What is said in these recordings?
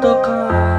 とか。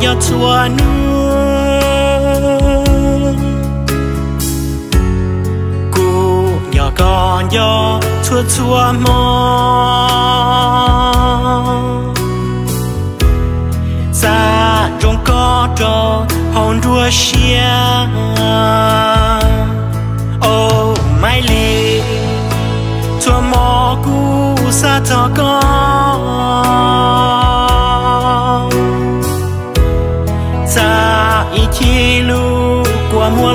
Nhớ chua nương cô nhớ con nhớ chua chua mò ra trong có trò hòn đua xia. Oh, Ô mai lì chua mò cú xa cho con. Ý chi lu của mùa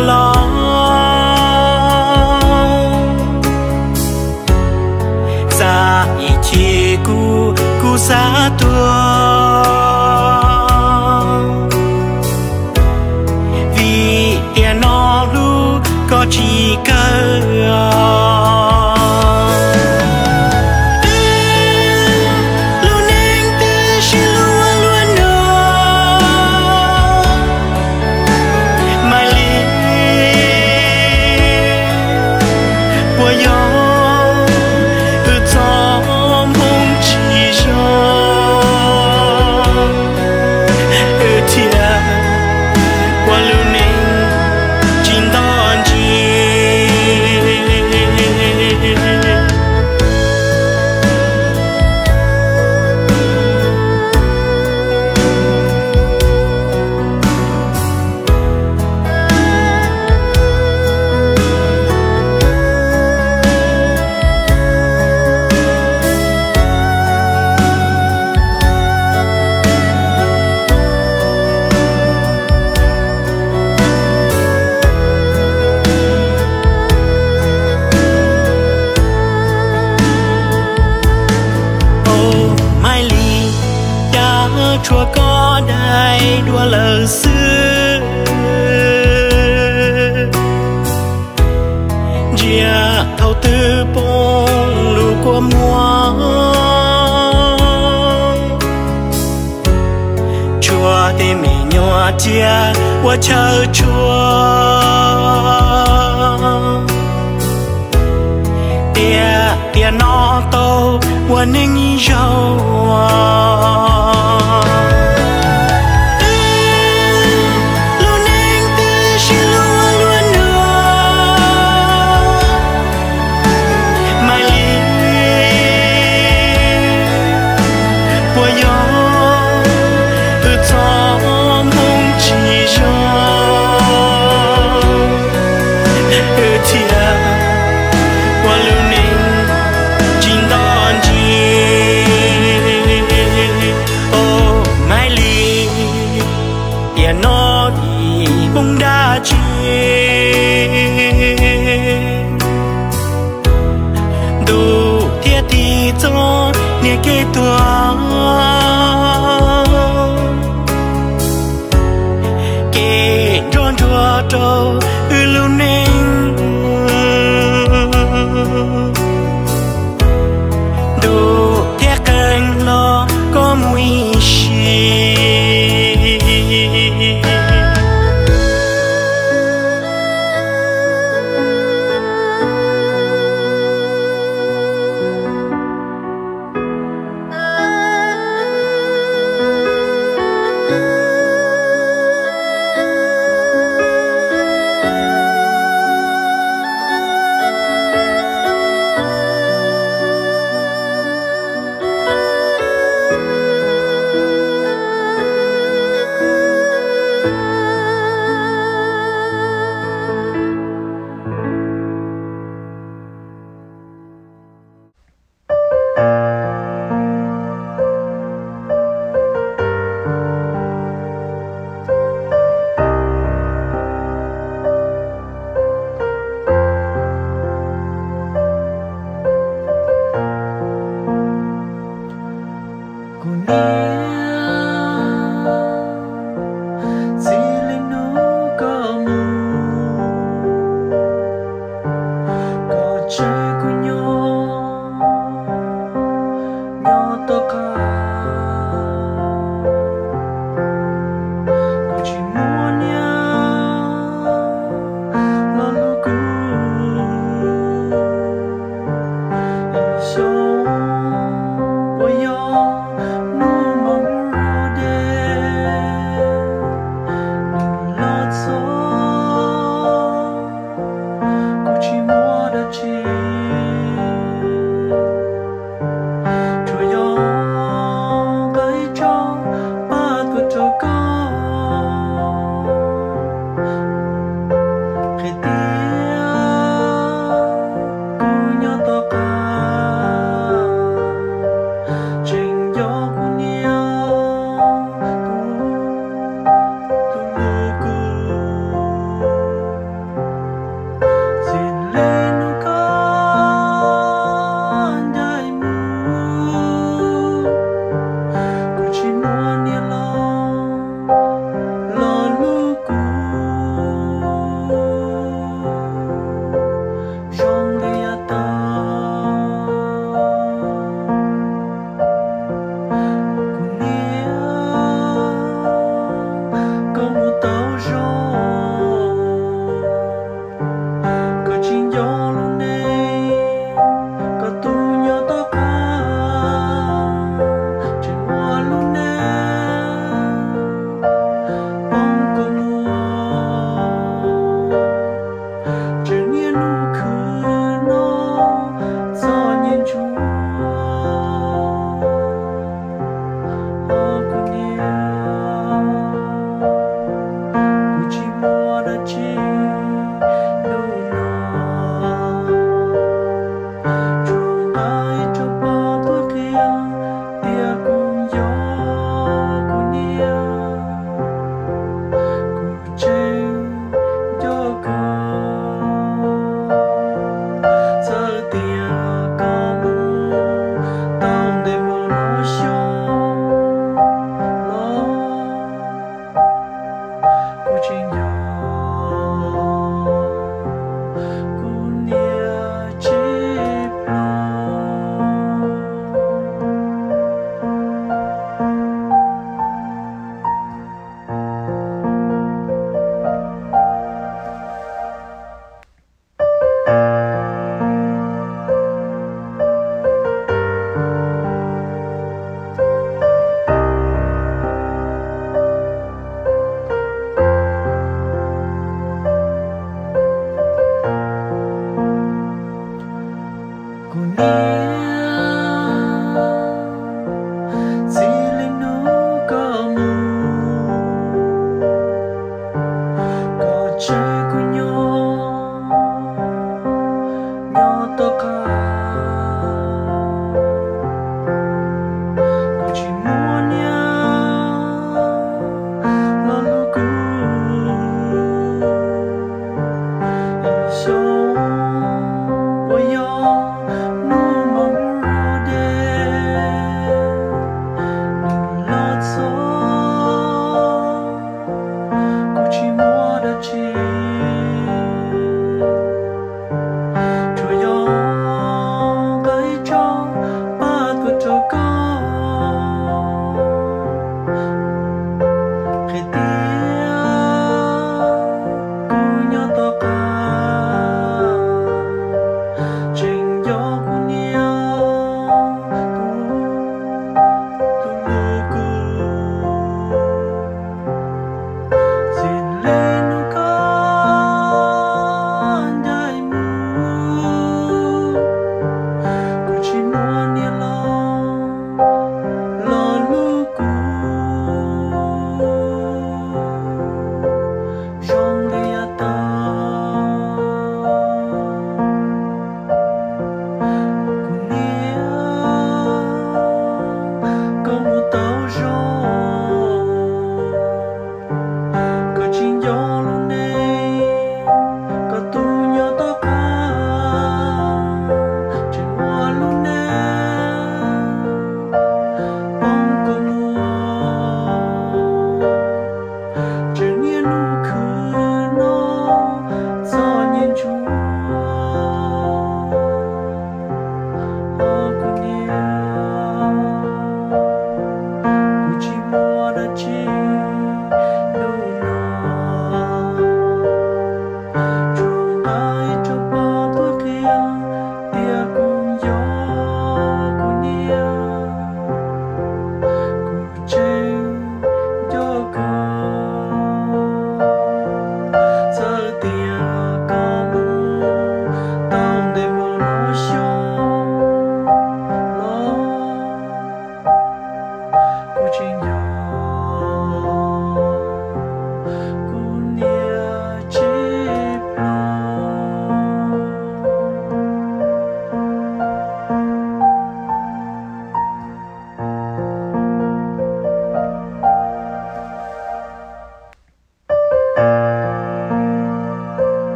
Gia thâu tư bông lù qua mua chùa thì mì nhòa chia qua chờ chùa tia tia nó tô qua ninh dâu 舟。